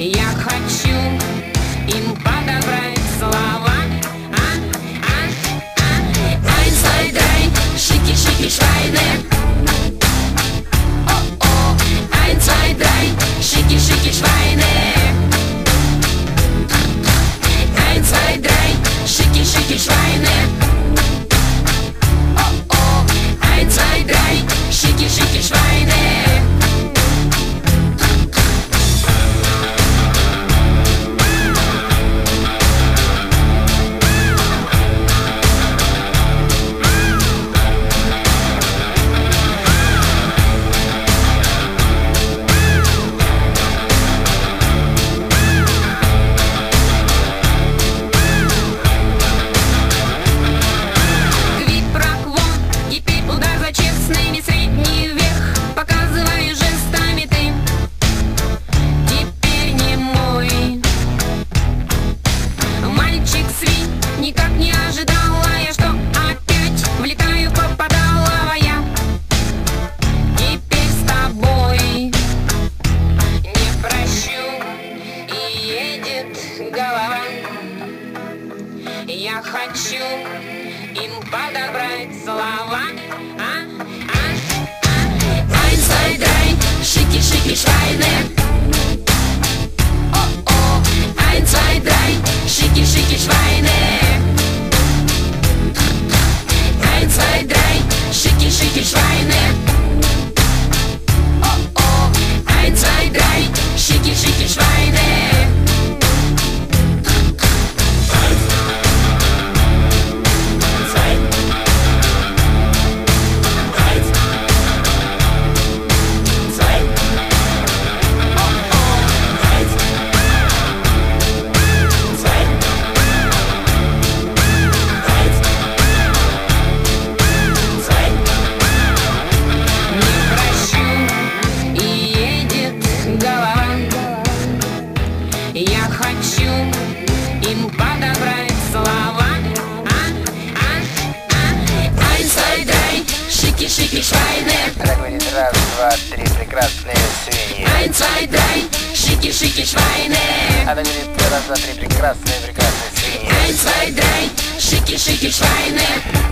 Я хочу им подобрать хочу им подобрать слова а. Шики, швайне Так говорит раз, два, три прекрасные свиньи. Ein, zwei, drei, шики, шики, швайне Она говорит раз, два, три прекрасные, прекрасные свиньи. Ein, zwei, drei, шики, шики, швайне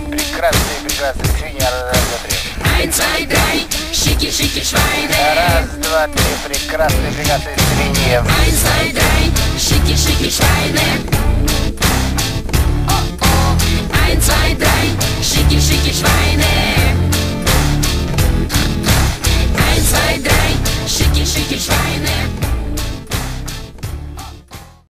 Прекрасные, прекрасные свиньи. Раз, два, три. Ein, zwei, drei, шики, шики, швайне Раз, два, три прекрасные, прекрасные свиньи. Ein, zwei, drei, шики, шики, швайне